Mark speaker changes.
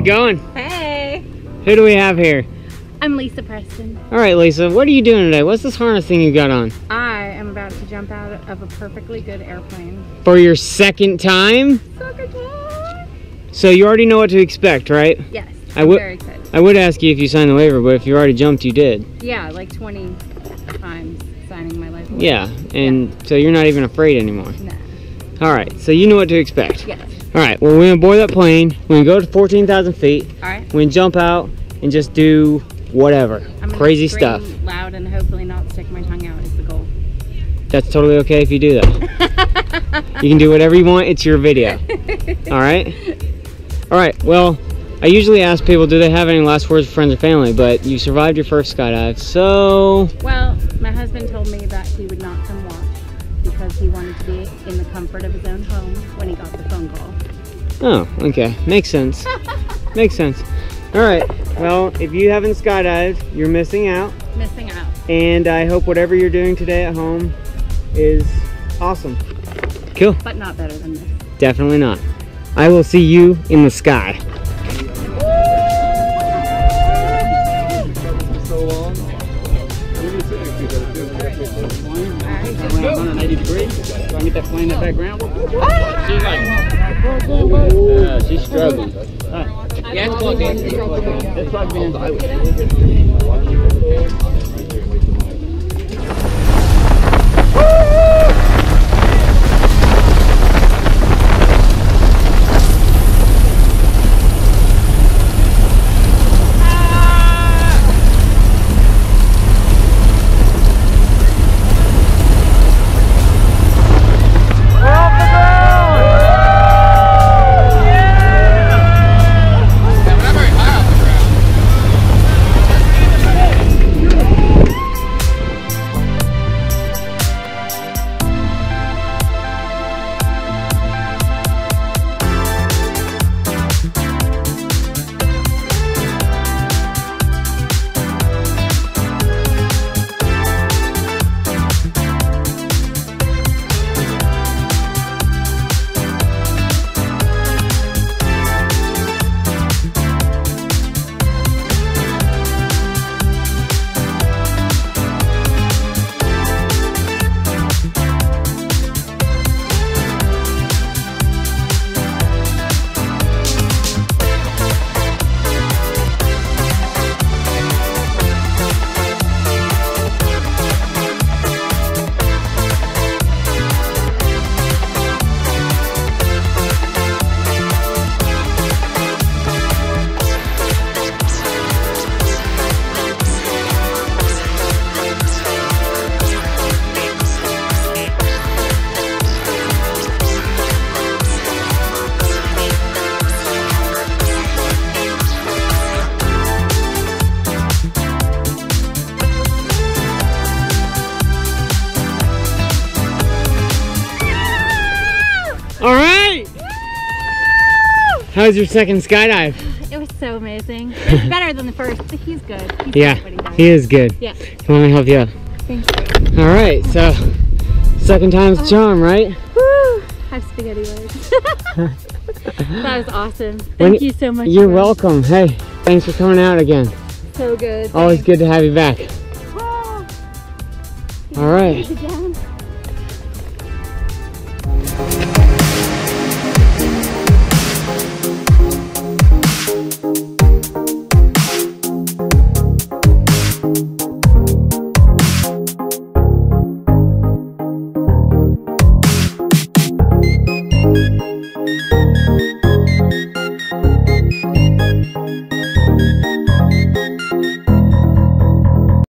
Speaker 1: it going?
Speaker 2: Hey,
Speaker 1: Who do we have here?
Speaker 2: I'm Lisa Preston.
Speaker 1: All right, Lisa, what are you doing today? What's this harness thing you got on?
Speaker 2: I am about to jump out of a perfectly good airplane.
Speaker 1: For your second time?
Speaker 2: Second time?
Speaker 1: So you already know what to expect, right?
Speaker 2: Yes,
Speaker 1: I
Speaker 2: I'm
Speaker 1: would-
Speaker 2: very excited.
Speaker 1: I would ask you if you signed the waiver, but if you already jumped, you did.
Speaker 2: Yeah, like 20 times signing my life away.
Speaker 1: Yeah, and so you're not even afraid anymore.
Speaker 2: Nah.
Speaker 1: All right, so you know what to expect.
Speaker 2: Yes.
Speaker 1: All right, well, we're gonna board that plane. We're gonna go to 14,000 feet.
Speaker 2: All right.
Speaker 1: We're gonna jump out and just do whatever.
Speaker 2: I'm
Speaker 1: Crazy stuff.
Speaker 2: Loud and hopefully not stick my tongue out is the goal.
Speaker 1: That's totally okay if you do that. You can do whatever you want. It's your video. All right. All right. Well, I usually ask people, do they have any last words for friends or family? But you survived your first skydive, so
Speaker 2: Well, my husband told me that he would comfort of his own home when he got the phone call.
Speaker 1: oh, okay, makes sense. makes sense. All right. Well, if you haven't skydived, you're missing out.
Speaker 2: Missing out.
Speaker 1: And I hope whatever you're doing today at home is awesome. Cool.
Speaker 2: But not better than this.
Speaker 1: Definitely not. I will see you in the sky.
Speaker 3: 90 degrees. So I get that plane in the background. She's like, uh, she's struggling. Huh. Yeah, it's plugged in. It's plugged in.
Speaker 1: Woo! How's your second skydive?
Speaker 2: It was so amazing. It's better than the first, but he's good. He's
Speaker 1: Yeah,
Speaker 2: good at what he
Speaker 1: he is good.
Speaker 2: Yeah.
Speaker 1: Come on, let me help you up.
Speaker 2: Thanks.
Speaker 1: All right, so second time's oh. charm, right?
Speaker 2: Woo! I have spaghetti legs. that was awesome. Thank
Speaker 1: When-
Speaker 2: you so much.
Speaker 1: You're welcome. Hey, thanks for coming out again.
Speaker 2: So good.
Speaker 1: Always
Speaker 2: Thanks.
Speaker 1: good to have you back. All right.
Speaker 2: Again.